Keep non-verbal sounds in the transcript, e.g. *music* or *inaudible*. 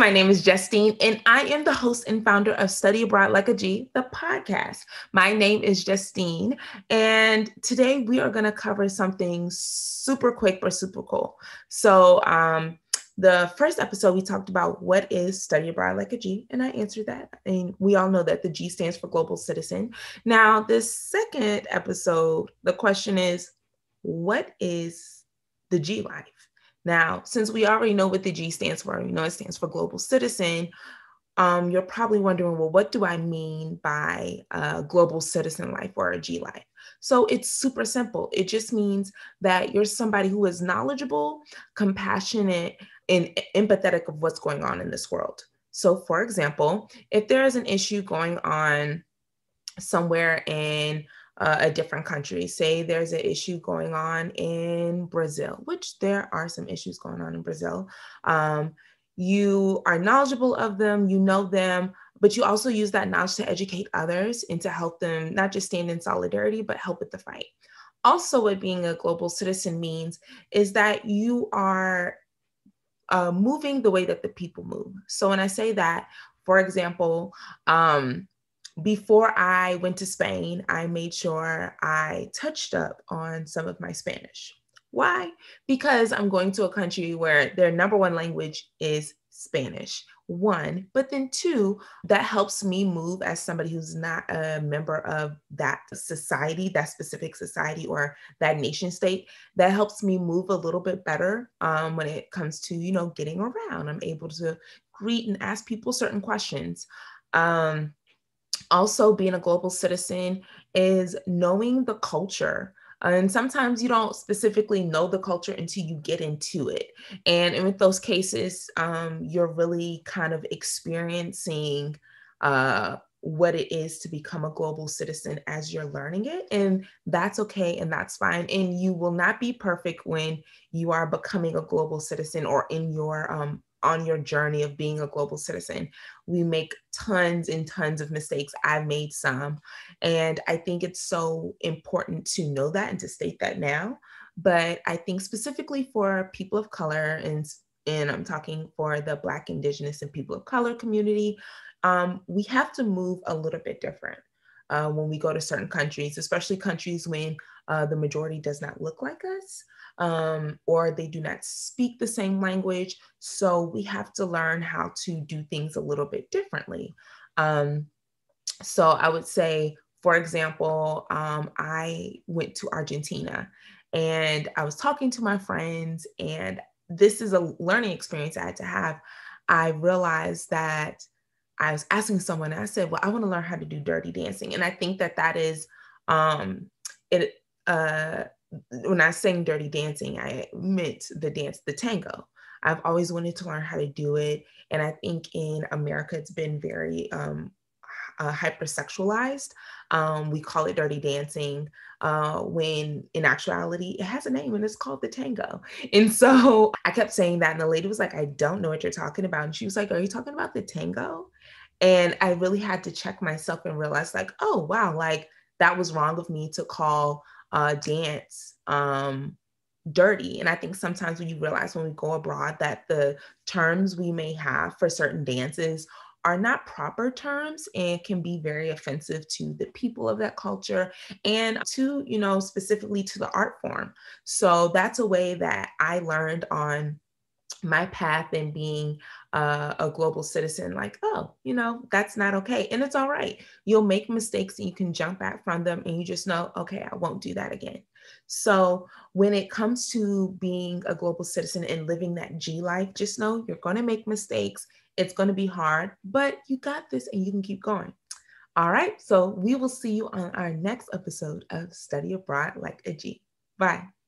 my name is Justine, and I am the host and founder of Study Abroad Like a G, the podcast. My name is Justine, and today we are going to cover something super quick but super cool. So, um, the first episode, we talked about what is Study Abroad Like a G, and I answered that. And we all know that the G stands for Global Citizen. Now, this second episode, the question is, what is the G life? Now, since we already know what the G stands for, you know it stands for global citizen, um, you're probably wondering, well, what do I mean by a global citizen life or a G life? So it's super simple. It just means that you're somebody who is knowledgeable, compassionate, and empathetic of what's going on in this world. So, for example, if there is an issue going on somewhere in uh, a different country. Say there's an issue going on in Brazil, which there are some issues going on in Brazil. Um, you are knowledgeable of them, you know them, but you also use that knowledge to educate others and to help them not just stand in solidarity, but help with the fight. Also, what being a global citizen means is that you are uh, moving the way that the people move. So, when I say that, for example, um, before I went to Spain, I made sure I touched up on some of my Spanish. Why? Because I'm going to a country where their number one language is Spanish. One, but then two, that helps me move as somebody who's not a member of that society, that specific society or that nation state. That helps me move a little bit better um, when it comes to, you know, getting around. I'm able to greet and ask people certain questions. Um, also being a global citizen is knowing the culture and sometimes you don't specifically know the culture until you get into it and, with those cases um, you're really kind of experiencing uh, what it is to become a global citizen as you're learning it. And that's okay and that's fine. And you will not be perfect when you are becoming a global citizen or in your um, on your journey of being a global citizen. We make tons and tons of mistakes. I've made some. And I think it's so important to know that and to state that now. But I think specifically for people of color, and, and I'm talking for the Black, Indigenous, and people of color community, um, we have to move a little bit different. Uh, when we go to certain countries, especially countries when uh, the majority does not look like us um, or they do not speak the same language. So we have to learn how to do things a little bit differently. Um, so I would say, for example, um, I went to Argentina and I was talking to my friends, and this is a learning experience I had to have. I realized that I was asking someone, I said, Well, I want to learn how to do dirty dancing. And I think that that is, um, it, uh, when I sang Dirty Dancing, I meant the dance, the tango. I've always wanted to learn how to do it. And I think in America, it's been very um, uh, hypersexualized. Um, we call it dirty dancing uh, when in actuality, it has a name and it's called the tango. And so *laughs* I kept saying that. And the lady was like, I don't know what you're talking about. And she was like, Are you talking about the tango? And I really had to check myself and realize, like, oh, wow, like that was wrong of me to call uh, dance um, dirty. And I think sometimes when you realize when we go abroad that the terms we may have for certain dances are not proper terms and can be very offensive to the people of that culture and to, you know, specifically to the art form. So that's a way that I learned on my path in being uh, a global citizen like oh you know that's not okay and it's all right you'll make mistakes and you can jump back from them and you just know okay i won't do that again. So when it comes to being a global citizen and living that g life just know you're going to make mistakes it's going to be hard but you got this and you can keep going. All right so we will see you on our next episode of study abroad like a g. Bye